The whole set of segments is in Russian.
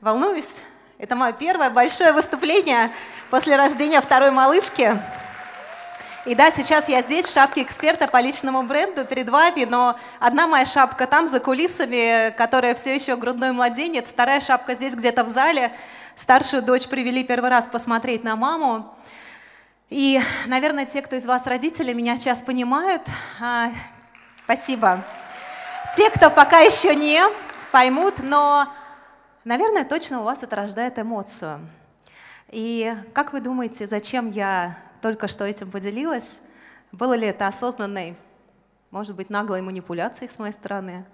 Волнуюсь. Это мое первое большое выступление после рождения второй малышки. И да, сейчас я здесь в шапке эксперта по личному бренду перед вами, но одна моя шапка там за кулисами, которая все еще грудной младенец, вторая шапка здесь где-то в зале. Старшую дочь привели первый раз посмотреть на маму. И, наверное, те, кто из вас родители, меня сейчас понимают. А, спасибо. Те, кто пока еще не, поймут, но, наверное, точно у вас это рождает эмоцию. И как вы думаете, зачем я только что этим поделилась? Было ли это осознанной, может быть, наглой манипуляцией с моей стороны?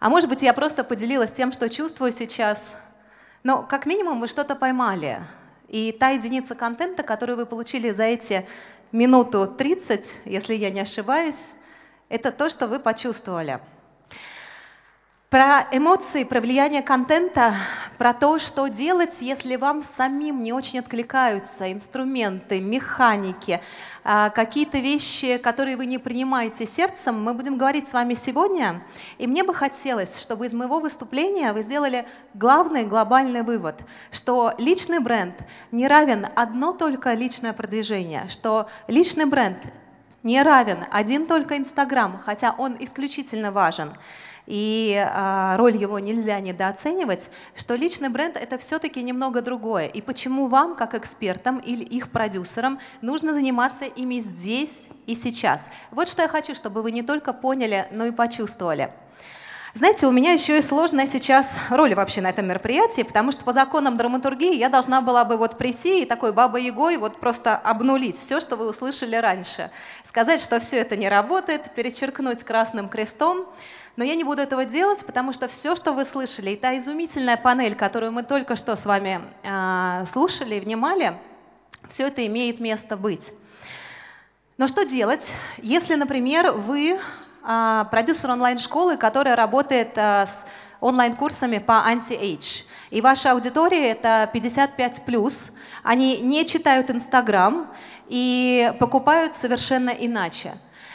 А может быть, я просто поделилась тем, что чувствую сейчас. Но как минимум вы что-то поймали. И та единица контента, которую вы получили за эти минуту 30, если я не ошибаюсь, это то, что вы почувствовали. Про эмоции, про влияние контента, про то, что делать, если вам самим не очень откликаются инструменты, механики, а, какие-то вещи, которые вы не принимаете сердцем, мы будем говорить с вами сегодня. И мне бы хотелось, чтобы из моего выступления вы сделали главный глобальный вывод, что личный бренд не равен одно только личное продвижение, что личный бренд не равен один только Инстаграм, хотя он исключительно важен и а, роль его нельзя недооценивать, что личный бренд это все-таки немного другое. И почему вам, как экспертам или их продюсерам, нужно заниматься ими здесь и сейчас. Вот что я хочу, чтобы вы не только поняли, но и почувствовали. Знаете, у меня еще и сложная сейчас роль вообще на этом мероприятии, потому что по законам драматургии я должна была бы вот прийти и такой бабой-ягой вот просто обнулить все, что вы услышали раньше. Сказать, что все это не работает, перечеркнуть красным крестом. Но я не буду этого делать, потому что все, что вы слышали, и та изумительная панель, которую мы только что с вами э, слушали и внимали, все это имеет место быть. Но что делать, если, например, вы э, продюсер онлайн-школы, которая работает э, с онлайн-курсами по anti-age, и ваша аудитория это 55+, они не читают Инстаграм и покупают совершенно иначе.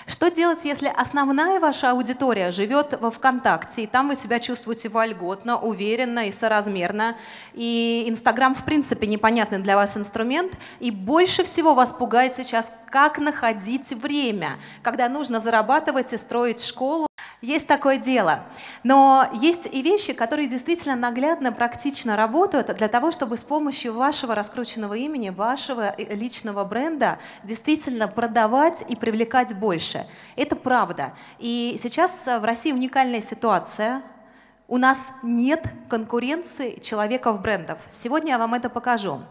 Что делать, если основная ваша аудитория живет во ВКонтакте, и там вы себя чувствуете вольготно, уверенно и соразмерно, и Инстаграм в принципе непонятный для вас инструмент, и больше всего вас пугает сейчас, как находить время, когда нужно зарабатывать и строить школу, есть такое дело. Но есть и вещи, которые действительно наглядно, практично работают для того, чтобы с помощью вашего раскрученного имени, вашего э, личного бренда действительно продавать и привлекать больше. Это правда. И сейчас в России уникальная ситуация. У нас нет конкуренции человеков-брендов. Сегодня я вам это покажу.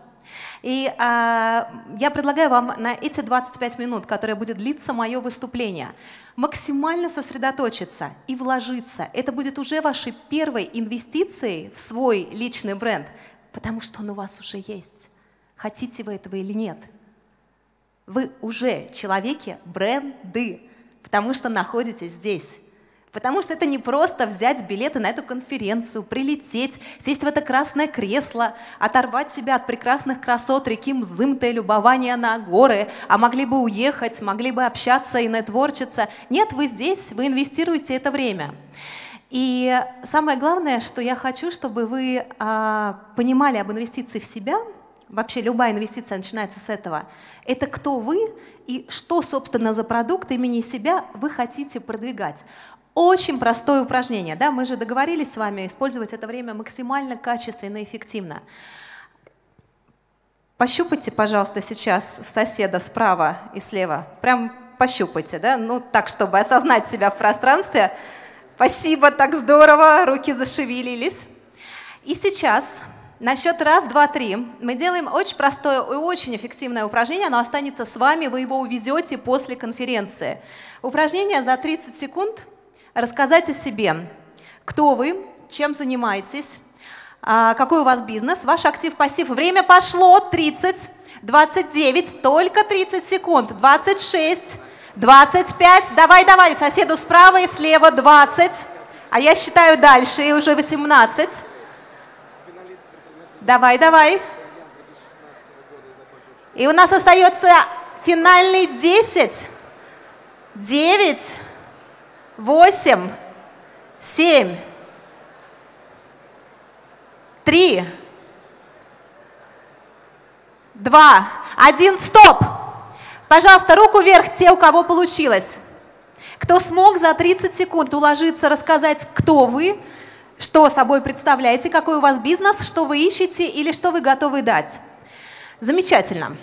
И а, я предлагаю вам на эти 25 минут, которые будет длиться мое выступление, максимально сосредоточиться и вложиться. Это будет уже вашей первой инвестицией в свой личный бренд, потому что он у вас уже есть. Хотите вы этого или нет. Вы уже человеки бренды, потому что находитесь здесь. Потому что это не просто взять билеты на эту конференцию, прилететь, сесть в это красное кресло, оторвать себя от прекрасных красот реки Мзымта и любования на горы, а могли бы уехать, могли бы общаться и нетворчиться. Нет, вы здесь, вы инвестируете это время. И самое главное, что я хочу, чтобы вы а, понимали об инвестиции в себя, вообще любая инвестиция начинается с этого, это кто вы и что, собственно, за продукт имени себя вы хотите продвигать. Очень простое упражнение. Да? Мы же договорились с вами использовать это время максимально качественно и эффективно. Пощупайте, пожалуйста, сейчас соседа справа и слева. Прям пощупайте, да? Ну, так, чтобы осознать себя в пространстве. Спасибо, так здорово, руки зашевелились. И сейчас на счет раз, два, три мы делаем очень простое и очень эффективное упражнение. Оно останется с вами, вы его увезете после конференции. Упражнение за 30 секунд – рассказать о себе. Кто вы, чем занимаетесь, а, какой у вас бизнес, ваш актив-пассив. Время пошло, 30, 29, только 30 секунд, 26, 25. Давай, давай, соседу справа и слева 20. А я считаю дальше, и уже 18. Давай, давай. И у нас остается финальный 10, 9, восемь, семь, три, два, один, стоп! Пожалуйста, руку вверх те, у кого получилось. Кто смог за 30 секунд уложиться, рассказать, кто вы, что собой представляете, какой у вас бизнес, что вы ищете или что вы готовы дать. Замечательно.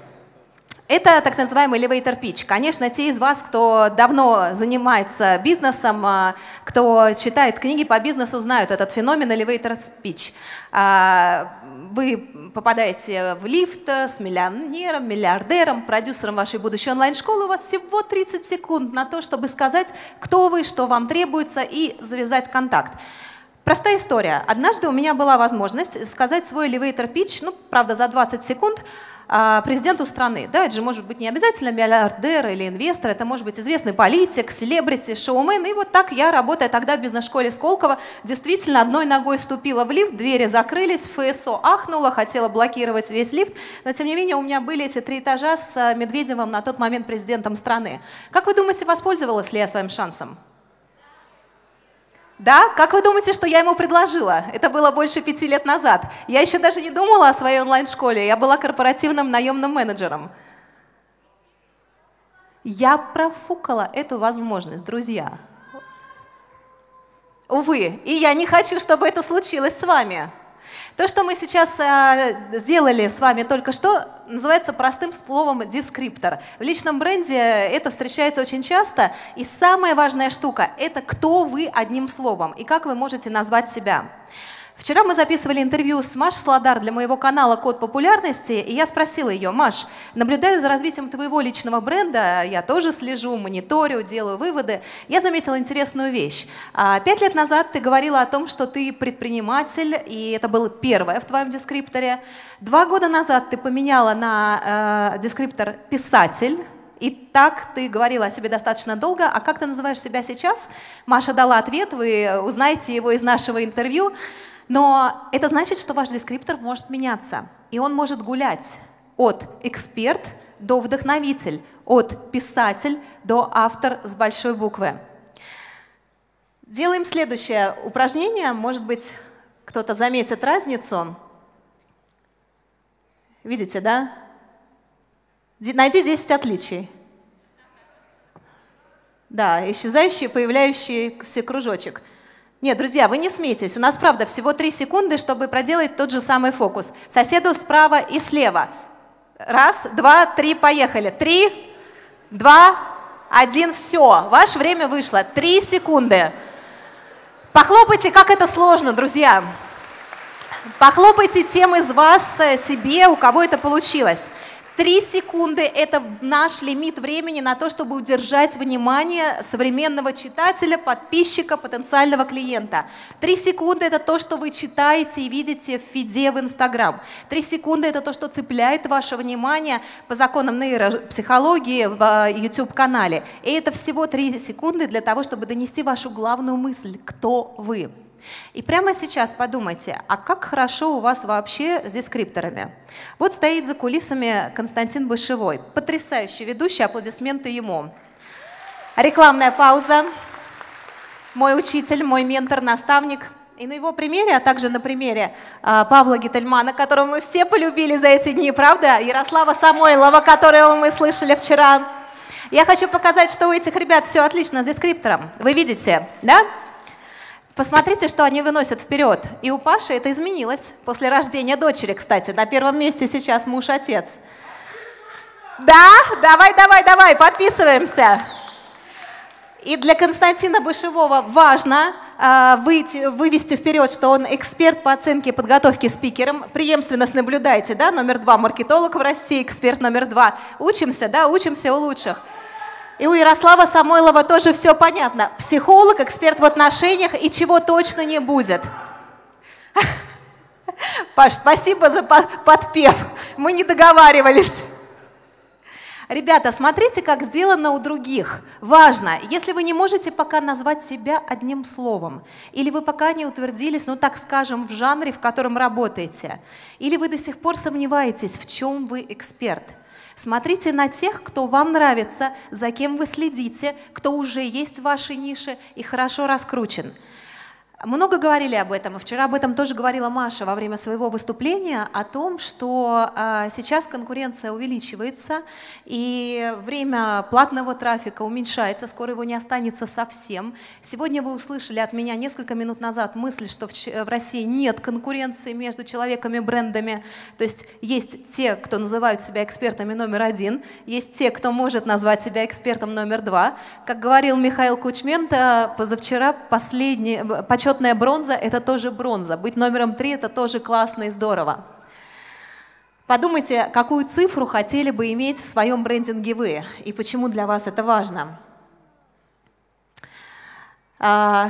Это так называемый elevator pitch. Конечно, те из вас, кто давно занимается бизнесом, а, кто читает книги по бизнесу, знают этот феномен elevator pitch. А, вы попадаете в лифт с миллионером, миллиардером, продюсером вашей будущей онлайн-школы. У вас всего 30 секунд на то, чтобы сказать, кто вы, что вам требуется и завязать контакт. Простая история. Однажды у меня была возможность сказать свой elevator pitch, ну, правда, за 20 секунд, президенту страны. Да, это же может быть не обязательно миллиардер или инвестор, это может быть известный политик, селебрити, шоумен. И вот так я, работая тогда в бизнес-школе Сколково, действительно одной ногой ступила в лифт, двери закрылись, ФСО ахнула, хотела блокировать весь лифт, но тем не менее у меня были эти три этажа с э, Медведевым, на тот момент президентом страны. Как вы думаете, воспользовалась ли я своим шансом? Да? Как вы думаете, что я ему предложила? Это было больше пяти лет назад. Я еще даже не думала о своей онлайн-школе. Я была корпоративным наемным менеджером. Я профукала эту возможность, друзья. Увы, и я не хочу, чтобы это случилось с вами. То, что мы сейчас э, сделали с вами только что, называется простым словом дескриптор. В личном бренде это встречается очень часто. И самая важная штука – это кто вы одним словом и как вы можете назвать себя. Вчера мы записывали интервью с Маш Сладар для моего канала «Код популярности», и я спросила ее, Маш, наблюдая за развитием твоего личного бренда, я тоже слежу, мониторю, делаю выводы, я заметила интересную вещь. А, пять лет назад ты говорила о том, что ты предприниматель, и это было первое в твоем дескрипторе. Два года назад ты поменяла на э, дескриптор «писатель», и так ты говорила о себе достаточно долго. А как ты называешь себя сейчас? Маша дала ответ, вы узнаете его из нашего интервью. Но это значит, что ваш дескриптор может меняться, и он может гулять от эксперт до вдохновитель, от писатель до автор с большой буквы. Делаем следующее упражнение. Может быть, кто-то заметит разницу. Видите, да? Найди 10 отличий. Да, исчезающий, появляющийся кружочек – нет, друзья, вы не смейтесь. У нас, правда, всего три секунды, чтобы проделать тот же самый фокус. Соседу справа и слева. Раз, два, три, поехали. Три, два, один, все. Ваше время вышло. Три секунды. Похлопайте, как это сложно, друзья. Похлопайте тем из вас э, себе, у кого это получилось. Три секунды – это наш лимит времени на то, чтобы удержать внимание современного читателя, подписчика, потенциального клиента. Три секунды – это то, что вы читаете и видите в фиде в Инстаграм. Три секунды – это то, что цепляет ваше внимание по законам нейропсихологии в YouTube-канале. И это всего три секунды для того, чтобы донести вашу главную мысль – кто вы. И прямо сейчас подумайте, а как хорошо у вас вообще с дескрипторами? Вот стоит за кулисами Константин Бышевой, потрясающий ведущий, аплодисменты ему. Рекламная пауза. Мой учитель, мой ментор, наставник. И на его примере, а также на примере а, Павла Гительмана, которого мы все полюбили за эти дни, правда? Ярослава Самойлова, которого мы слышали вчера. Я хочу показать, что у этих ребят все отлично с дескриптором. Вы видите, да? Посмотрите, что они выносят вперед. И у Паши это изменилось после рождения дочери, кстати. На первом месте сейчас муж-отец. Да? Давай, давай, давай, подписываемся. И для Константина Бышевого важно э, выйти, вывести вперед, что он эксперт по оценке и подготовке спикером. Преемственность наблюдайте, да? Номер два маркетолог в России, эксперт номер два. Учимся, да? Учимся у лучших. И у Ярослава Самойлова тоже все понятно. Психолог, эксперт в отношениях и чего точно не будет. Паш, спасибо за подпев. Мы не договаривались. Ребята, смотрите, как сделано у других. Важно, если вы не можете пока назвать себя одним словом, или вы пока не утвердились, ну так скажем, в жанре, в котором работаете, или вы до сих пор сомневаетесь, в чем вы эксперт – Смотрите на тех, кто вам нравится, за кем вы следите, кто уже есть в вашей нише и хорошо раскручен. Много говорили об этом. Вчера об этом тоже говорила Маша во время своего выступления, о том, что э, сейчас конкуренция увеличивается, и время платного трафика уменьшается, скоро его не останется совсем. Сегодня вы услышали от меня несколько минут назад мысль, что в, России нет конкуренции между человеками и брендами. То есть есть те, кто называют себя экспертами номер один, есть те, кто может назвать себя экспертом номер два. Как говорил Михаил Кучмента позавчера, последний, почетная бронза – это тоже бронза. Быть номером три – это тоже классно и здорово. Подумайте, какую цифру хотели бы иметь в своем брендинге вы, и почему для вас это важно. А...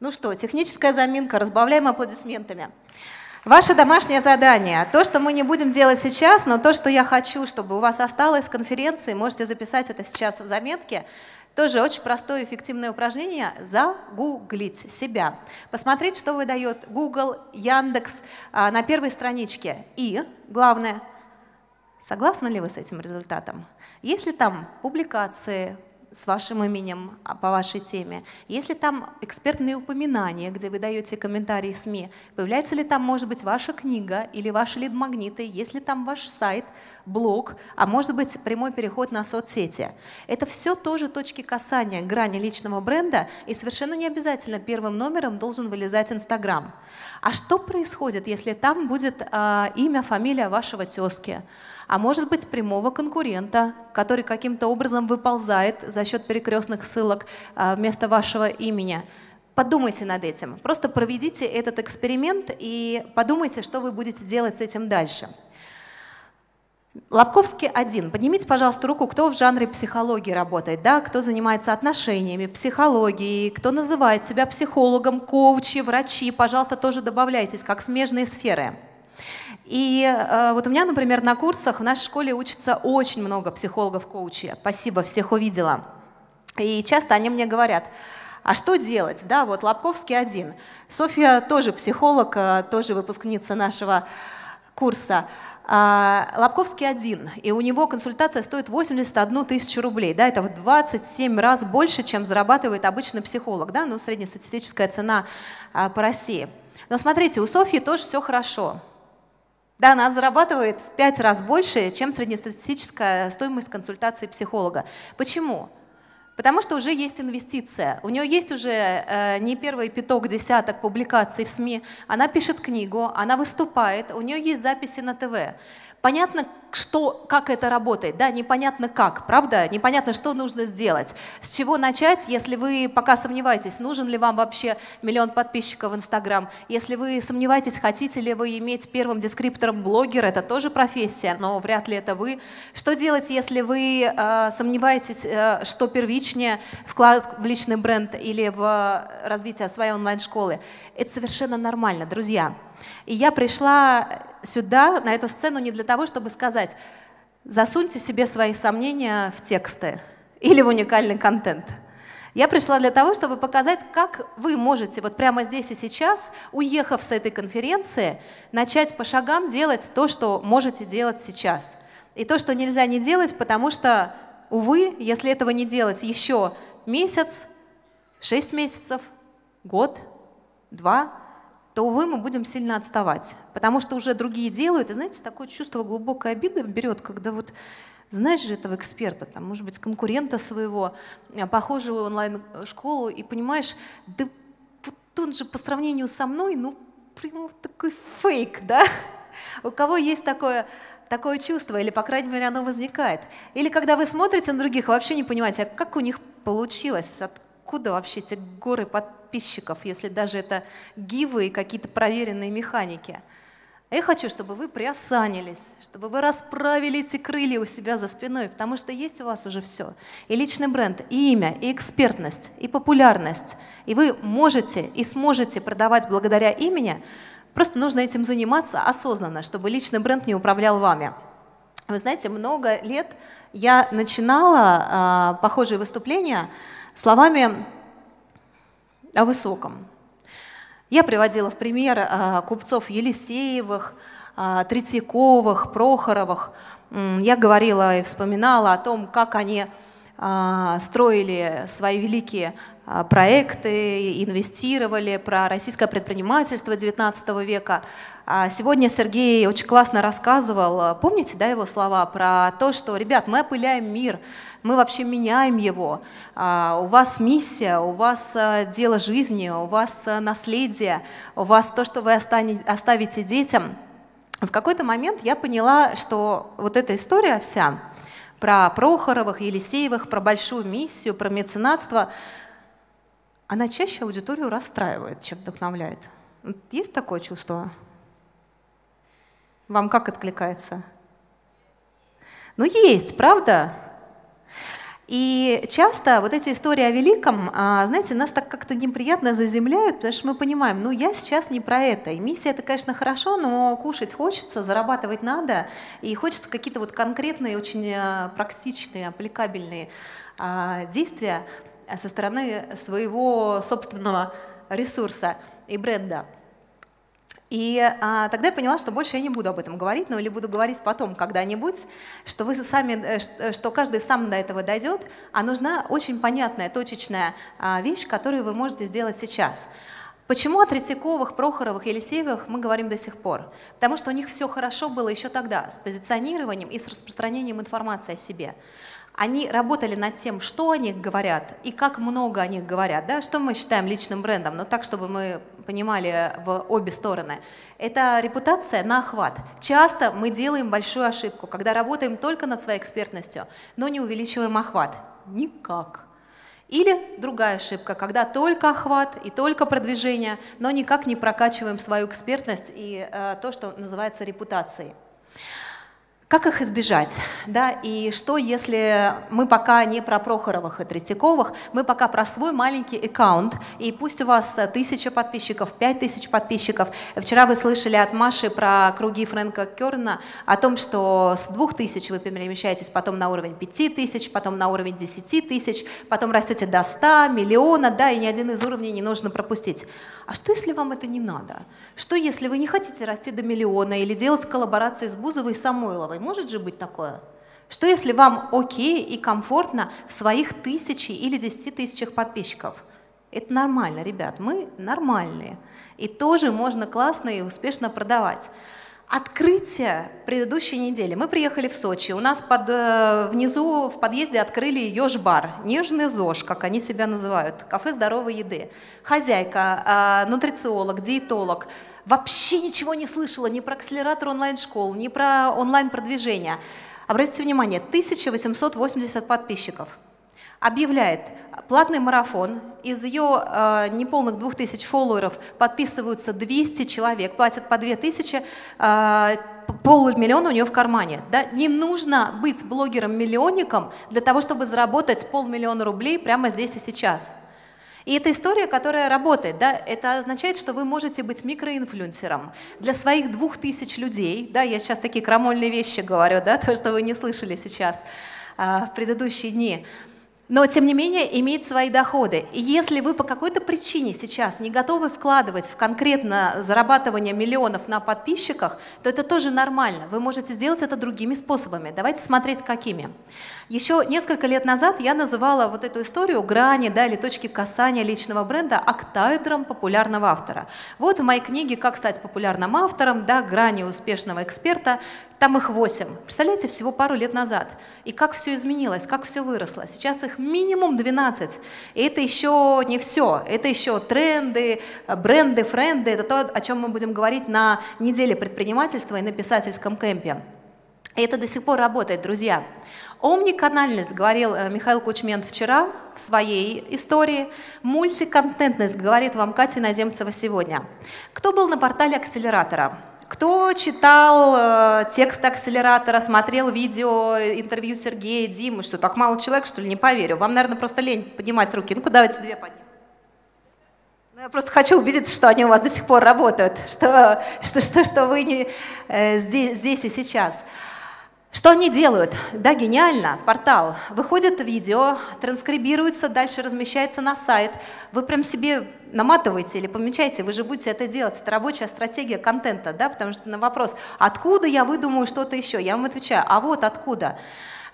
Ну что, техническая заминка, разбавляем аплодисментами. Ваше домашнее задание. То, что мы не будем делать сейчас, но то, что я хочу, чтобы у вас осталось с конференции, можете записать это сейчас в заметке. Тоже очень простое эффективное упражнение – загуглить себя. Посмотреть, что выдает Google, Яндекс а, на первой страничке. И, главное, согласны ли вы с этим результатом? Если там публикации, с вашим именем а, по вашей теме? Если там экспертные упоминания, где вы даете комментарии СМИ, появляется ли там, может быть, ваша книга или ваши лид-магниты? Есть ли там ваш сайт, блог, а может быть, прямой переход на соцсети? Это все тоже точки касания грани личного бренда, и совершенно не обязательно первым номером должен вылезать Инстаграм. А что происходит, если там будет э, имя, фамилия вашего тезки? А может быть прямого конкурента, который каким-то образом выползает за счет перекрестных ссылок а, вместо вашего имени. Подумайте над этим. Просто проведите этот эксперимент и подумайте, что вы будете делать с этим дальше. Лобковский один. Поднимите, пожалуйста, руку, кто в жанре психологии работает, да? кто занимается отношениями, психологией, кто называет себя психологом, коучи, врачи. Пожалуйста, тоже добавляйтесь, как смежные сферы. И э, вот у меня, например, на курсах в нашей школе учатся очень много психологов-коучей. Спасибо, всех увидела. И часто они мне говорят, а что делать? Да, вот Лобковский один. Софья тоже психолог, э, тоже выпускница нашего курса. А, Лобковский один, и у него консультация стоит 81 тысячу рублей. Да, это в 27 раз больше, чем зарабатывает обычный психолог, да, ну, среднестатистическая цена а, по России. Но смотрите, у Софьи тоже все хорошо. Да, она зарабатывает в пять раз больше, чем среднестатистическая стоимость консультации психолога. Почему? Потому что уже есть инвестиция. У нее есть уже э, не первый пяток, десяток публикаций в СМИ. Она пишет книгу, она выступает, у нее есть записи на ТВ. Понятно, что, как это работает, да, непонятно как, правда, непонятно, что нужно сделать. С чего начать, если вы пока сомневаетесь, нужен ли вам вообще миллион подписчиков в Инстаграм, если вы сомневаетесь, хотите ли вы иметь первым дескриптором блогер, это тоже профессия, но вряд ли это вы. Что делать, если вы э, сомневаетесь, э, что первичнее вклад в личный бренд или в развитие своей онлайн-школы? Это совершенно нормально, друзья. И я пришла сюда, на эту сцену, не для того, чтобы сказать, засуньте себе свои сомнения в тексты или в уникальный контент. Я пришла для того, чтобы показать, как вы можете вот прямо здесь и сейчас, уехав с этой конференции, начать по шагам делать то, что можете делать сейчас. И то, что нельзя не делать, потому что, увы, если этого не делать еще месяц, шесть месяцев, год, два, то, увы, мы будем сильно отставать, потому что уже другие делают. И знаете, такое чувство глубокой обиды берет, когда вот знаешь же этого эксперта, там, может быть, конкурента своего, э, похожую онлайн-школу, и понимаешь, да вот он же по сравнению со мной, ну, прям такой фейк, да? У кого есть такое, такое чувство, или, по крайней мере, оно возникает. Или когда вы смотрите на других, вообще не понимаете, а как у них получилось, откуда вообще эти горы подписчиков, если даже это гивы и какие-то проверенные механики. А я хочу, чтобы вы приосанились, чтобы вы расправили эти крылья у себя за спиной, потому что есть у вас уже все. И личный бренд, и имя, и экспертность, и популярность. И вы можете и сможете продавать благодаря имени, просто нужно этим заниматься осознанно, чтобы личный бренд не управлял вами. Вы знаете, много лет я начинала э, похожие выступления словами о высоком. Я приводила в пример а, купцов Елисеевых, а, Третьяковых, Прохоровых. Я говорила и вспоминала о том, как они а, строили свои великие проекты, инвестировали, про российское предпринимательство XIX века. А сегодня Сергей очень классно рассказывал, помните да, его слова про то, что, ребят, мы опыляем мир, мы вообще меняем его. У вас миссия, у вас дело жизни, у вас наследие, у вас то, что вы оставите детям. В какой-то момент я поняла, что вот эта история вся – про Прохоровых, Елисеевых, про большую миссию, про меценатство, она чаще аудиторию расстраивает, чем вдохновляет. Есть такое чувство? Вам как откликается? Ну, есть, правда? И часто вот эти истории о великом, а, знаете, нас так как-то неприятно заземляют, потому что мы понимаем, ну я сейчас не про это. И миссия это, конечно, хорошо, но кушать хочется, зарабатывать надо, и хочется какие-то вот конкретные, очень а, практичные, аппликабельные а, действия со стороны своего собственного ресурса и бренда. И а, тогда я поняла, что больше я не буду об этом говорить, но или буду говорить потом когда-нибудь, что вы сами, э, э, что каждый сам до этого дойдет, а нужна очень понятная, точечная а, вещь, которую вы можете сделать сейчас. Почему о Третьяковых, Прохоровых, Елисеевых мы говорим до сих пор? Потому что у них все хорошо было еще тогда с позиционированием и с распространением информации о себе. Они работали над тем, что о них говорят и как много о них говорят, да, что мы считаем личным брендом, но так, чтобы мы понимали в обе стороны. Это репутация на охват. Часто мы делаем большую ошибку, когда работаем только над своей экспертностью, но не увеличиваем охват. Никак. Или другая ошибка, когда только охват и только продвижение, но никак не прокачиваем свою экспертность и э, то, что называется репутацией. Как их избежать? Да? И что, если мы пока не про Прохоровых и Третьяковых, мы пока про свой маленький аккаунт, и пусть у вас тысяча подписчиков, пять тысяч подписчиков. Вчера вы слышали от Маши про круги Фрэнка Керна о том, что с двух тысяч вы перемещаетесь потом на уровень пяти тысяч, потом на уровень десяти тысяч, потом растете до ста, миллиона, да, и ни один из уровней не нужно пропустить. А что, если вам это не надо? Что, если вы не хотите расти до миллиона или делать коллаборации с Бузовой и Самойловой? Может же быть такое? Что, если вам окей и комфортно в своих тысячи или десяти тысячах подписчиков? Это нормально, ребят, мы нормальные. И тоже можно классно и успешно продавать. Открытие предыдущей недели. Мы приехали в Сочи. У нас под, э, внизу в подъезде открыли Ёж-бар. Нежный ЗОЖ, как они себя называют. Кафе здоровой еды. Хозяйка, э, нутрициолог, диетолог. Вообще ничего не слышала ни про акселератор онлайн-школ, ни про онлайн-продвижение. Обратите внимание, 1880 подписчиков. Объявляет платный марафон. Из ее э, неполных 2000 фолловеров подписываются 200 человек, платят по 2000, э, полмиллиона у нее в кармане. Да? Не нужно быть блогером-миллионником для того, чтобы заработать полмиллиона рублей прямо здесь и сейчас. И это история, которая работает. Да? Это означает, что вы можете быть микроинфлюенсером для своих двух тысяч людей. Да? Я сейчас такие крамольные вещи говорю, да? то, что вы не слышали сейчас а, в предыдущие дни но тем не менее имеет свои доходы. И если вы по какой-то причине сейчас не готовы вкладывать в конкретно зарабатывание миллионов на подписчиках, то это тоже нормально. Вы можете сделать это другими способами. Давайте смотреть, какими. Еще несколько лет назад я называла вот эту историю грани да, или точки касания личного бренда октаэдром популярного автора. Вот в моей книге «Как стать популярным автором», да, грани успешного эксперта, там их восемь. Представляете, всего пару лет назад. И как все изменилось, как все выросло. Сейчас их минимум 12. И это еще не все. Это еще тренды, бренды, френды. Это то, о чем мы будем говорить на неделе предпринимательства и на писательском кемпе. И это до сих пор работает, друзья. Омниканальность, говорил э, Михаил Кучмент вчера в своей истории. Мультиконтентность, говорит вам Катя Наземцева сегодня. Кто был на портале акселератора? Кто читал э, текст акселератора, смотрел видео, интервью Сергея, Димы, что так мало человек, что ли, не поверю. Вам, наверное, просто лень поднимать руки. Ну-ка, давайте две поднимем. Ну, я просто хочу убедиться, что они у вас до сих пор работают, что, что, что, что вы не э, здесь, здесь и сейчас. Что они делают? Да, гениально. Портал. Выходит видео, транскрибируется, дальше размещается на сайт. Вы прям себе наматываете или помечаете, вы же будете это делать. Это рабочая стратегия контента, да, потому что на вопрос, откуда я выдумаю что-то еще, я вам отвечаю, а вот откуда.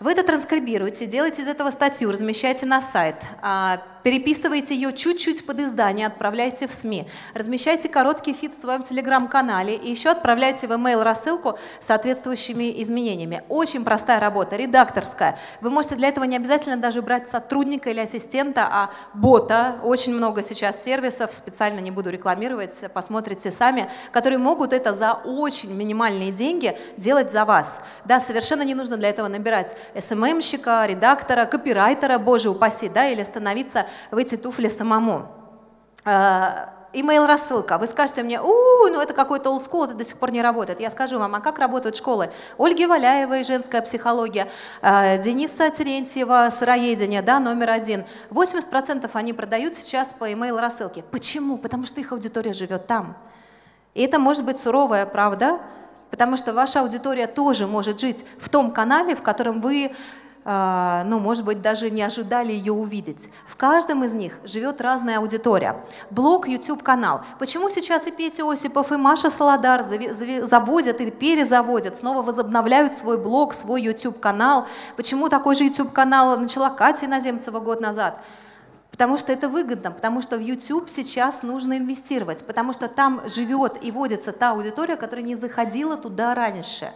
Вы это транскрибируете, делаете из этого статью, размещаете на сайт, а, переписываете ее чуть-чуть под издание, отправляете в СМИ, размещаете короткий feed в своем телеграм-канале и еще отправляете в email рассылку с соответствующими изменениями. Очень простая работа, редакторская. Вы можете для этого не обязательно даже брать сотрудника или ассистента, а бота. Очень много сейчас сервисов, специально не буду рекламировать, посмотрите сами, которые могут это за очень минимальные деньги делать за вас. Да, совершенно не нужно для этого набирать SMM щика, редактора, копирайтера, боже упаси, да, или становиться в эти туфли самому. А, email рассылка. Вы скажете мне, у, ну это какой-то old это до сих пор не работает. Я скажу вам, а как работают школы? Ольги Валяевой, женская психология, а, Дениса Терентьева, сыроедение, да, номер один. 80% они продают сейчас по email рассылке. Почему? Потому что их аудитория живет там. И это может быть суровая правда, потому что ваша аудитория тоже может жить в том канале, в котором вы а, ну, может быть, даже не ожидали ее увидеть. В каждом из них живет разная аудитория. Блог, YouTube-канал. Почему сейчас и Петя Осипов, и Маша Солодар заводят и перезаводят, снова возобновляют свой блог, свой YouTube-канал? Почему такой же YouTube-канал начала Катя Иноземцева год назад? Потому что это выгодно, потому что в YouTube сейчас нужно инвестировать, потому что там живет и водится та аудитория, которая не заходила туда раньше.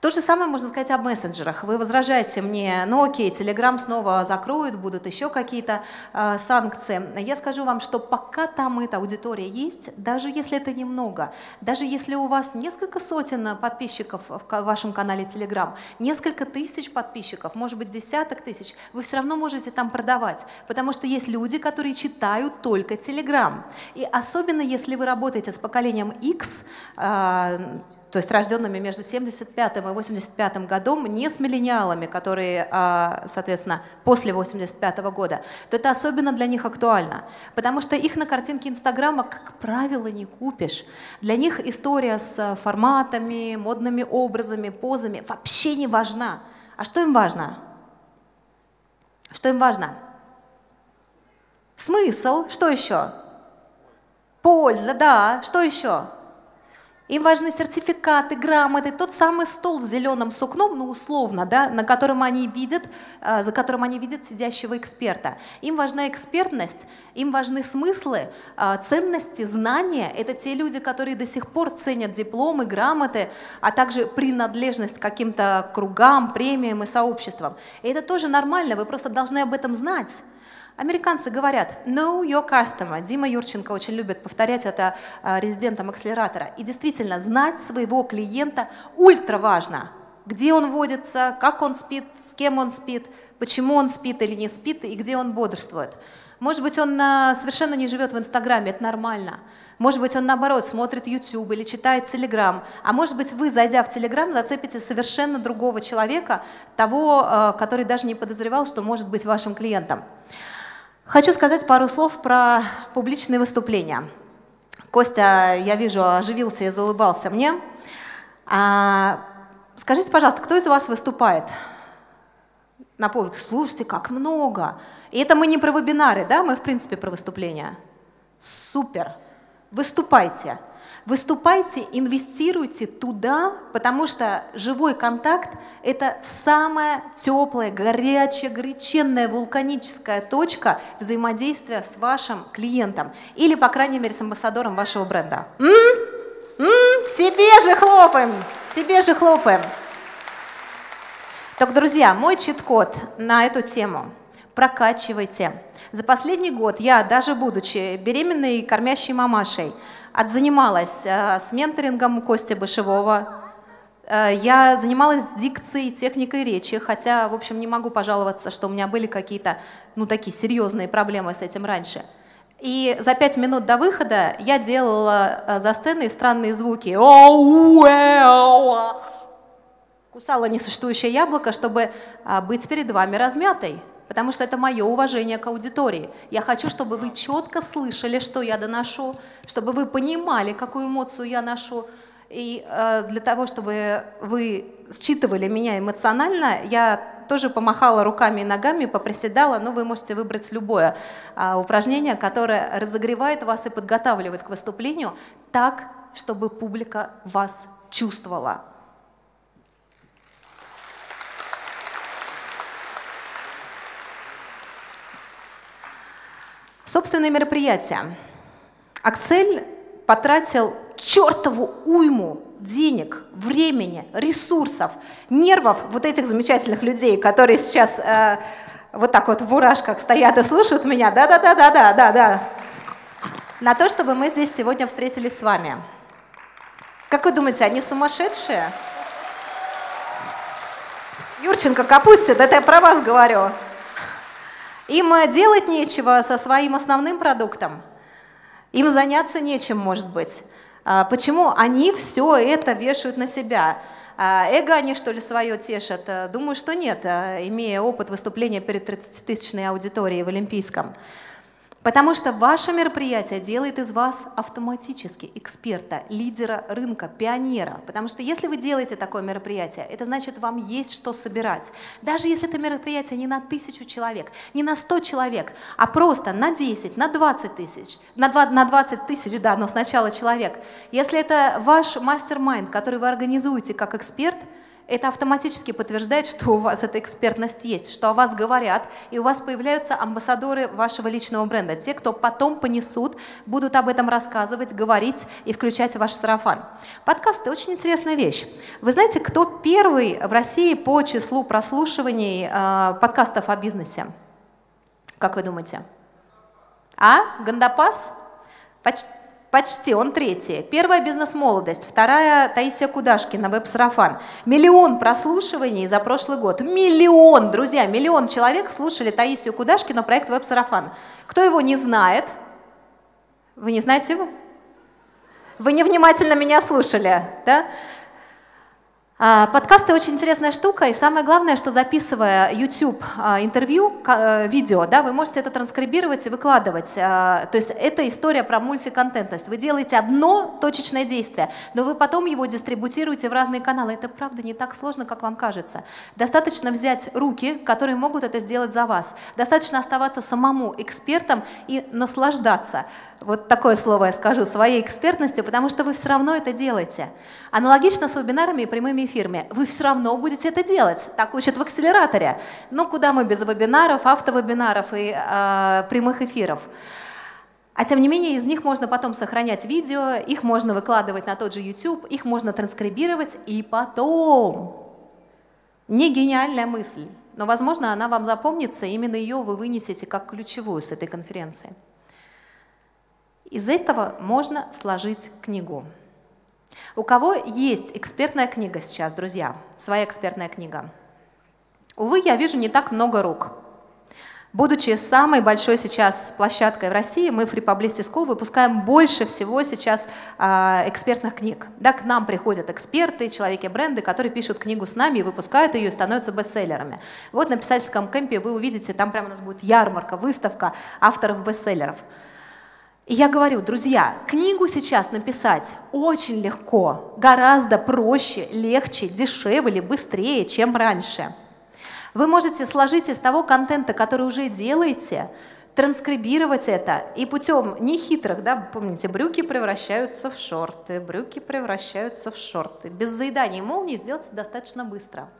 То же самое можно сказать об мессенджерах. Вы возражаете мне, ну окей, Telegram снова закроют, будут еще какие-то э, санкции. Я скажу вам, что пока там эта аудитория есть, даже если это немного, даже если у вас несколько сотен подписчиков в вашем канале Telegram, несколько тысяч подписчиков, может быть десяток тысяч, вы все равно можете там продавать, потому что есть люди, которые читают только Telegram. И особенно если вы работаете с поколением X, э, то есть рожденными между 75 и 85 годом, не с миллениалами, которые, а, соответственно, после 85 года, то это особенно для них актуально. Потому что их на картинке Инстаграма, как правило, не купишь. Для них история с форматами, модными образами, позами вообще не важна. А что им важно? Что им важно? Смысл. Что еще? Польза, да. Что еще? Им важны сертификаты, грамоты, тот самый стол с зеленым сукном, ну условно, да, на котором они видят, э, за которым они видят сидящего эксперта. Им важна экспертность, им важны смыслы, э, ценности, знания. Это те люди, которые до сих пор ценят дипломы, грамоты, а также принадлежность к каким-то кругам, премиям и сообществам. И это тоже нормально, вы просто должны об этом знать. Американцы говорят «know your customer». Дима Юрченко очень любит повторять это а, резидентам акселератора. И действительно, знать своего клиента ультра важно. Где он водится, как он спит, с кем он спит, почему он спит или не спит, и где он бодрствует. Может быть, он а, совершенно не живет в Инстаграме, это нормально. Может быть, он наоборот смотрит YouTube или читает Телеграм. А может быть, вы, зайдя в Телеграм, зацепите совершенно другого человека, того, а, который даже не подозревал, что может быть вашим клиентом. Хочу сказать пару слов про публичные выступления. Костя, я вижу, оживился и заулыбался мне. А, скажите, пожалуйста, кто из вас выступает на публике? Слушайте, как много. И это мы не про вебинары, да, мы в принципе про выступления. Супер. Выступайте. Выступайте, инвестируйте туда, потому что живой контакт – это самая теплая, горячая, горяченная вулканическая точка взаимодействия с вашим клиентом или, по крайней мере, с амбассадором вашего бренда. М? М? Себе же хлопаем, себе же хлопаем. Так, друзья, мой чит-код на эту тему – прокачивайте. За последний год я, даже будучи беременной и кормящей мамашей, отзанималась э, с менторингом Кости Бышевого. Э, я занималась дикцией, техникой речи, хотя, в общем, не могу пожаловаться, что у меня были какие-то, ну, такие серьезные проблемы с этим раньше. И за пять минут до выхода я делала э, за сценой странные звуки. Кусала несуществующее яблоко, чтобы быть перед вами размятой потому что это мое уважение к аудитории. Я хочу, чтобы вы четко слышали, что я доношу, чтобы вы понимали, какую эмоцию я ношу. И э, для того, чтобы вы считывали меня эмоционально, я тоже помахала руками и ногами, поприседала, но вы можете выбрать любое э, упражнение, которое разогревает вас и подготавливает к выступлению так, чтобы публика вас чувствовала. Собственные мероприятия. Аксель потратил чертову уйму денег, времени, ресурсов, нервов вот этих замечательных людей, которые сейчас э, вот так вот в бурашках стоят и слушают меня. Да-да-да-да-да-да-да. На то, чтобы мы здесь сегодня встретились с вами. Как вы думаете, они сумасшедшие? Юрченко, Капустин, это я про вас говорю. Им э, делать нечего со своим основным продуктом. Им заняться нечем, может быть. А, почему они все это вешают на себя? А, эго они, что ли, свое тешат? Э, думаю, что нет, э, имея опыт выступления перед 30-тысячной аудиторией в Олимпийском. Потому что ваше мероприятие делает из вас автоматически эксперта, лидера рынка, пионера. Потому что если вы делаете такое мероприятие, это значит, вам есть что собирать. Даже если это мероприятие не на тысячу человек, не на сто человек, а просто на 10, на 20 тысяч, на 20 тысяч, да, но сначала человек. Если это ваш мастер-майнд, который вы организуете как эксперт – это автоматически подтверждает, что у вас эта экспертность есть, что о вас говорят, и у вас появляются амбассадоры вашего личного бренда, те, кто потом понесут, будут об этом рассказывать, говорить и включать ваш сарафан. Подкасты – очень интересная вещь. Вы знаете, кто первый в России по числу прослушиваний э, подкастов о бизнесе? Как вы думаете? А? Гандапас? Почти Почти, он третий. Первая «Бизнес-молодость», вторая Таисия Кудашкина, веб-сарафан. Миллион прослушиваний за прошлый год. Миллион, друзья, миллион человек слушали Таисию Кудашкину, проект веб-сарафан. Кто его не знает? Вы не знаете его? Вы невнимательно меня слушали, да? А, подкасты очень интересная штука, и самое главное, что записывая YouTube а, интервью, э, видео, да, вы можете это транскрибировать и выкладывать. А, то есть это история про мультиконтентность. Вы делаете одно точечное действие, но вы потом его дистрибутируете в разные каналы. Это правда не так сложно, как вам кажется. Достаточно взять руки, которые могут это сделать за вас. Достаточно оставаться самому экспертом и наслаждаться вот такое слово я скажу, своей экспертностью, потому что вы все равно это делаете. Аналогично с вебинарами и прямыми эфирами. Вы все равно будете это делать. Так учат в акселераторе. Ну, куда мы без вебинаров, автовебинаров и э, прямых эфиров? А тем не менее, из них можно потом сохранять видео, их можно выкладывать на тот же YouTube, их можно транскрибировать, и потом... Не гениальная мысль, но, возможно, она вам запомнится, именно ее вы вынесете как ключевую с этой конференции. Из этого можно сложить книгу. У кого есть экспертная книга сейчас, друзья? Своя экспертная книга. Увы, я вижу не так много рук. Будучи самой большой сейчас площадкой в России, мы в Republicity School выпускаем больше всего сейчас э, экспертных книг. Да, к нам приходят эксперты, человеки-бренды, которые пишут книгу с нами и выпускают ее и становятся бестселлерами. Вот на писательском кемпе вы увидите, там прямо у нас будет ярмарка, выставка авторов бестселлеров. И я говорю, друзья, книгу сейчас написать очень легко, гораздо проще, легче, дешевле, быстрее, чем раньше. Вы можете сложить из того контента, который уже делаете, транскрибировать это и путем нехитрых, да, помните, брюки превращаются в шорты, брюки превращаются в шорты. Без заедания молнии сделать достаточно быстро.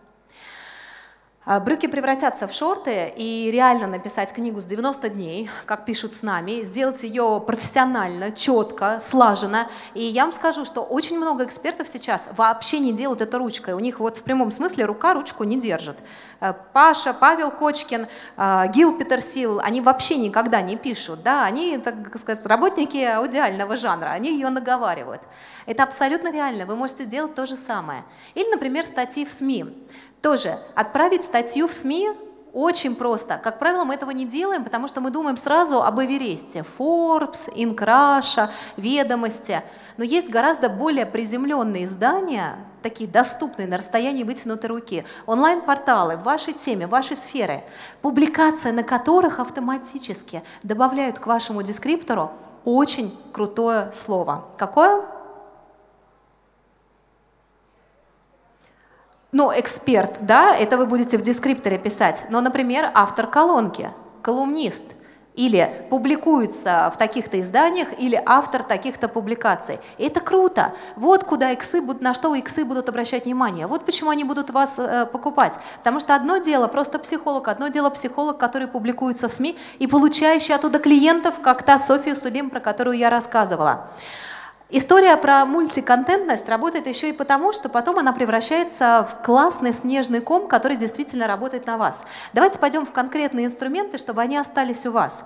А, брюки превратятся в шорты, и реально написать книгу с 90 дней, как пишут с нами, сделать ее профессионально, четко, слаженно. И я вам скажу, что очень много экспертов сейчас вообще не делают это ручкой. У них вот в прямом смысле рука ручку не держит. Э, Паша, Павел Кочкин, э, Гил Петерсил, они вообще никогда не пишут. Да? Они, так сказать, работники аудиального жанра, они ее наговаривают. Это абсолютно реально, вы можете делать то же самое. Или, например, статьи в СМИ. Тоже отправить статью в СМИ очень просто. Как правило, мы этого не делаем, потому что мы думаем сразу об Эвересте. Forbes, Инкраша, Ведомости. Но есть гораздо более приземленные издания, такие доступные на расстоянии вытянутой руки, онлайн-порталы в вашей теме, в вашей сфере, публикация на которых автоматически добавляют к вашему дескриптору очень крутое слово. Какое? Ну, эксперт, да, это вы будете в дескрипторе писать. Но, например, автор колонки, колумнист. или публикуется в таких-то изданиях, или автор таких-то публикаций. Это круто. Вот куда иксы будут, на что иксы будут обращать внимание. Вот почему они будут вас э, покупать. Потому что одно дело просто психолог, одно дело психолог, который публикуется в СМИ и получающий оттуда клиентов, как та София Сулим, про которую я рассказывала. История про мультиконтентность работает еще и потому, что потом она превращается в классный снежный ком, который действительно работает на вас. Давайте пойдем в конкретные инструменты, чтобы они остались у вас.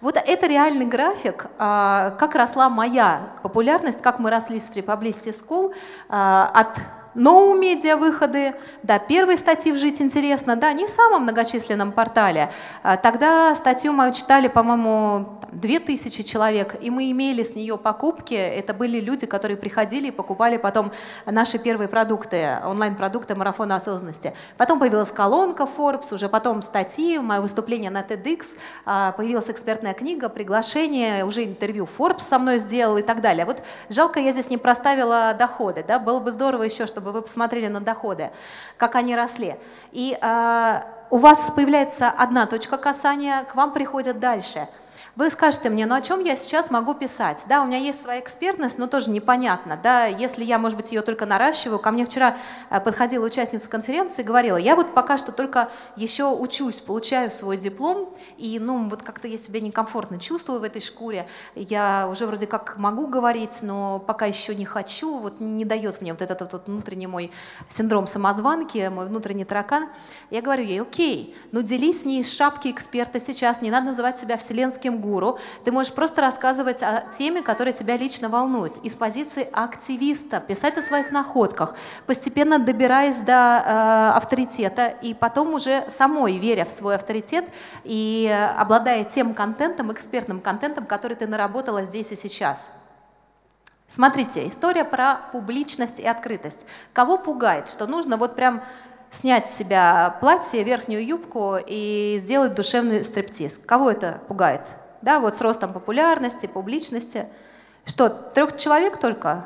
Вот это реальный график, а, как росла моя популярность, как мы росли с Free Publicity School от ноу-медиа выходы, да, первые статьи в «Жить интересно», да, не в самом многочисленном портале. А, тогда статью мою читали, по-моему, 2000 человек, и мы имели с нее покупки. Это были люди, которые приходили и покупали потом наши первые продукты, онлайн-продукты марафона осознанности. Потом появилась колонка Forbes, уже потом статьи, мое выступление на TEDx, а, появилась экспертная книга, приглашение, уже интервью Forbes со мной сделал и так далее. Вот жалко, я здесь не проставила доходы, да, было бы здорово еще, чтобы вы посмотрели на доходы, как они росли. И а, у вас появляется одна точка касания, к вам приходят дальше – вы скажете мне, ну о чем я сейчас могу писать? Да, у меня есть своя экспертность, но тоже непонятно. Да, если я, может быть, ее только наращиваю. Ко мне вчера э, подходила участница конференции и говорила, я вот пока что только еще учусь, получаю свой диплом, и ну вот как-то я себя некомфортно чувствую в этой шкуре. Я уже вроде как могу говорить, но пока еще не хочу, вот не дает мне вот этот вот внутренний мой синдром самозванки, мой внутренний таракан. Я говорю ей, окей, ну делись с ней из шапки эксперта сейчас, не надо называть себя вселенским гуру, ты можешь просто рассказывать о теме, которая тебя лично волнует, из позиции активиста, писать о своих находках, постепенно добираясь до э, авторитета, и потом уже самой веря в свой авторитет и обладая тем контентом, экспертным контентом, который ты наработала здесь и сейчас. Смотрите, история про публичность и открытость. Кого пугает, что нужно вот прям снять с себя платье, верхнюю юбку и сделать душевный стриптиз? Кого это пугает? Да, вот с ростом популярности, публичности. Что, трех человек только?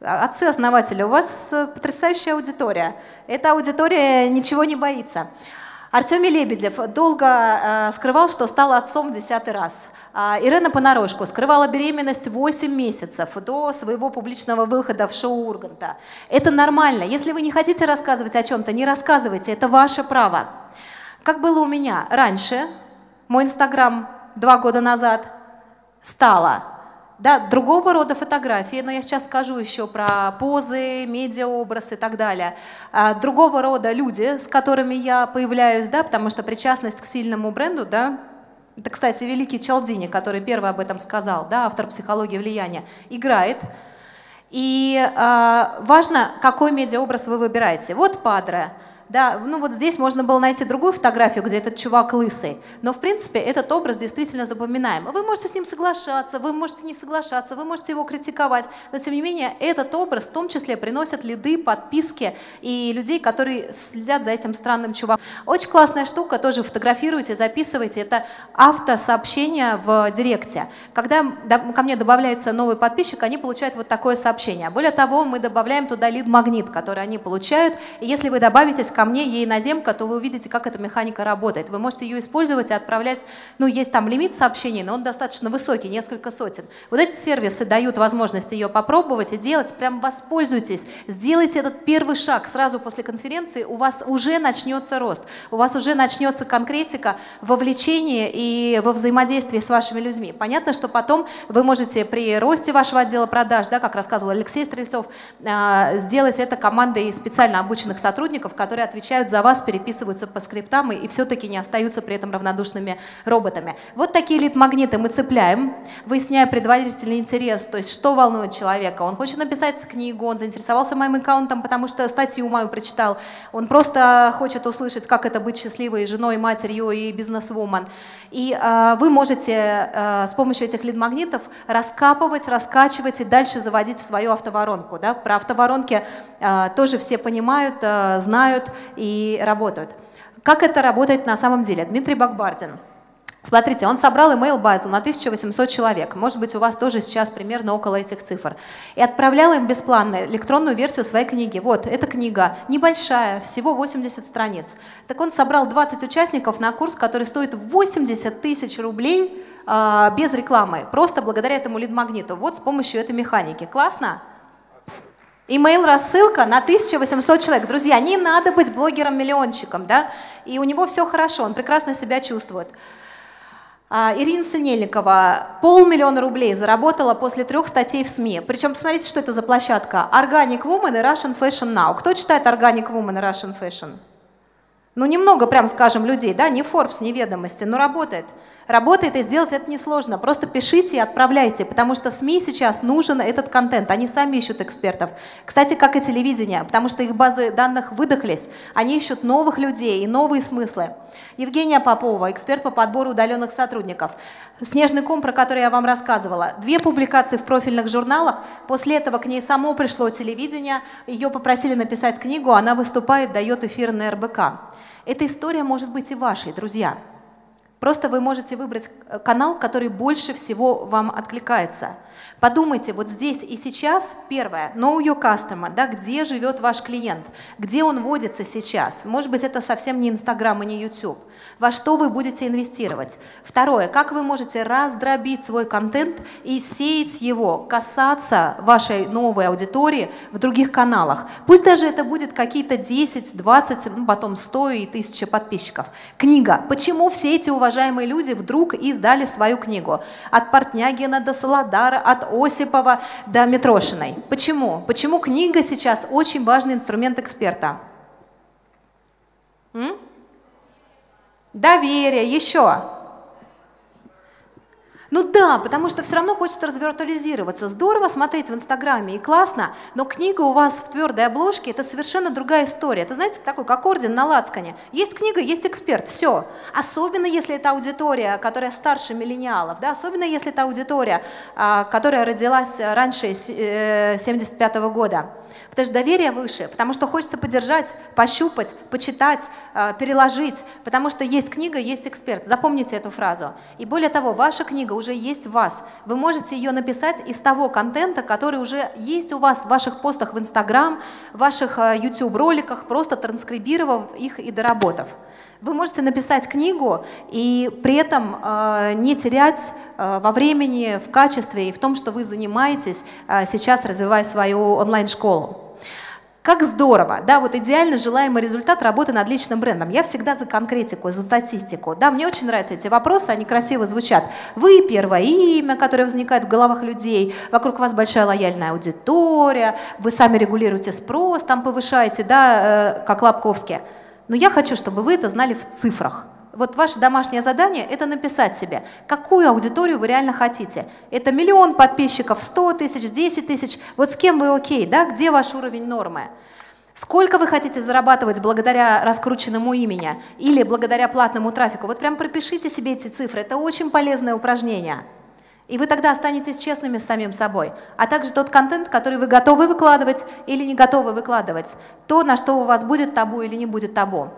А, отцы-основатели, у вас э, потрясающая аудитория. Эта аудитория ничего не боится. Артемий Лебедев долго э, скрывал, что стал отцом в десятый раз. А Ирена Понарошко скрывала беременность 8 месяцев до своего публичного выхода в шоу Урганта. Это нормально. Если вы не хотите рассказывать о чем-то, не рассказывайте, это ваше право. Как было у меня раньше, мой Инстаграм два года назад, стало да, другого рода фотографии, но я сейчас скажу еще про позы, медиаобраз и так далее. А, другого рода люди, с которыми я появляюсь, да, потому что причастность к сильному бренду, да, это, кстати, великий Чалдини, который первый об этом сказал, да, автор психологии влияния, играет. И э, важно, какой медиаобраз вы выбираете. Вот Падре, да, ну вот здесь можно было найти другую фотографию, где этот чувак лысый. Но, в принципе, этот образ действительно запоминаем. Вы можете с ним соглашаться, вы можете не соглашаться, вы можете его критиковать. Но, тем не менее, этот образ в том числе приносит лиды, подписки и людей, которые следят за этим странным чуваком. Очень классная штука, тоже фотографируйте, записывайте. Это автосообщение в директе. Когда ко мне добавляется новый подписчик, они получают вот такое сообщение. Более того, мы добавляем туда лид-магнит, который они получают. И если вы добавитесь ко мне ей наземка, то вы увидите, как эта механика работает. Вы можете ее использовать и отправлять, ну, есть там лимит сообщений, но он достаточно высокий, несколько сотен. Вот эти сервисы дают возможность ее попробовать и делать, прям воспользуйтесь, сделайте этот первый шаг сразу после конференции, у вас уже начнется рост, у вас уже начнется конкретика, вовлечение и во взаимодействии с вашими людьми. Понятно, что потом вы можете при росте вашего отдела продаж, да, как рассказывал Алексей Стрельцов, а, сделать это командой специально обученных сотрудников, которые отвечают за вас, переписываются по скриптам и, и все-таки не остаются при этом равнодушными роботами. Вот такие лид-магниты мы цепляем, выясняя предварительный интерес, то есть что волнует человека. Он хочет написать книгу, он заинтересовался моим аккаунтом, потому что статью мою прочитал. Он просто хочет услышать, как это быть счастливой женой, матерью и бизнес-вумен. И э, вы можете э, с помощью этих лид-магнитов раскапывать, раскачивать и дальше заводить в свою автоворонку. Да? Про автоворонки э, тоже все понимают, э, знают и работают. Как это работает на самом деле? Дмитрий Бакбардин, Смотрите, он собрал email базу на 1800 человек, может быть, у вас тоже сейчас примерно около этих цифр, и отправлял им бесплатно электронную версию своей книги. Вот, эта книга небольшая, всего 80 страниц. Так он собрал 20 участников на курс, который стоит 80 тысяч рублей э, без рекламы, просто благодаря этому лид-магниту, вот с помощью этой механики. Классно? Имейл рассылка на 1800 человек. Друзья, не надо быть блогером-миллионщиком, да? И у него все хорошо, он прекрасно себя чувствует. А, Ирина Синельникова полмиллиона рублей заработала после трех статей в СМИ. Причем, посмотрите, что это за площадка. Organic Woman и Russian Fashion Now. Кто читает Organic Woman и Russian Fashion? Ну, немного, прям скажем, людей, да, не Forbes, не ведомости, но работает. Работает и сделать это несложно. Просто пишите и отправляйте, потому что СМИ сейчас нужен этот контент. Они сами ищут экспертов. Кстати, как и телевидение, потому что их базы данных выдохлись. Они ищут новых людей и новые смыслы. Евгения Попова, эксперт по подбору удаленных сотрудников. «Снежный ком», про который я вам рассказывала. Две публикации в профильных журналах. После этого к ней само пришло телевидение. Ее попросили написать книгу. Она выступает, дает эфир на РБК. Эта история может быть и вашей, друзья. Просто вы можете выбрать э, канал, который больше всего вам откликается. Подумайте, вот здесь и сейчас, первое, know your customer, да, где живет ваш клиент, где он водится сейчас. Может быть, это совсем не Инстаграм и не YouTube. Во что вы будете инвестировать. Второе, как вы можете раздробить свой контент и сеять его, касаться вашей новой аудитории в других каналах. Пусть даже это будет какие-то 10, 20, ну, потом 100 и 1000 подписчиков. Книга. Почему все эти уважаемые люди вдруг издали свою книгу? От Портнягина до Солодара, от Осипова до Митрошиной. Почему? Почему книга сейчас очень важный инструмент эксперта? М? Доверие, еще. Ну да, потому что все равно хочется развиртуализироваться. Здорово смотреть в Инстаграме и классно, но книга у вас в твердой обложке – это совершенно другая история. Это, знаете, такой, как орден на лацкане. Есть книга, есть эксперт, все. Особенно, если это аудитория, которая старше миллениалов, да? особенно, если это аудитория, а, которая родилась раньше 75 -го года. Потому что доверие выше, потому что хочется поддержать, пощупать, почитать, а, переложить, потому что есть книга, есть эксперт. Запомните эту фразу. И более того, ваша книга уже есть в вас. Вы можете ее написать из того контента, который уже есть у вас в ваших постах в Инстаграм, в ваших а, YouTube-роликах, просто транскрибировав их и доработав. Вы можете написать книгу и при этом э, не терять э, во времени, в качестве и в том, что вы занимаетесь э, сейчас, развивая свою онлайн-школу. Как здорово, да, вот идеально желаемый результат работы над личным брендом. Я всегда за конкретику, за статистику. Да, мне очень нравятся эти вопросы, они красиво звучат. Вы первое имя, которое возникает в головах людей, вокруг вас большая лояльная аудитория, вы сами регулируете спрос, там повышаете, да, э, как Лобковский. Но я хочу, чтобы вы это знали в цифрах. Вот ваше домашнее задание – это написать себе, какую аудиторию вы реально хотите. Это миллион подписчиков, 100 тысяч, 10 тысяч. Вот с кем вы окей, да? Где ваш уровень нормы? Сколько вы хотите зарабатывать благодаря раскрученному имени или благодаря платному трафику? Вот прям пропишите себе эти цифры. Это очень полезное упражнение. И вы тогда останетесь честными с самим собой. А также тот контент, который вы готовы выкладывать или не готовы выкладывать. То, на что у вас будет табу или не будет табу.